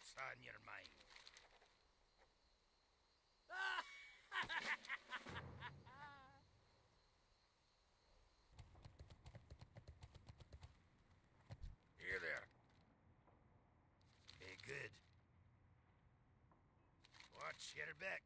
What's on your mind? Here there. Be good. Watch your back.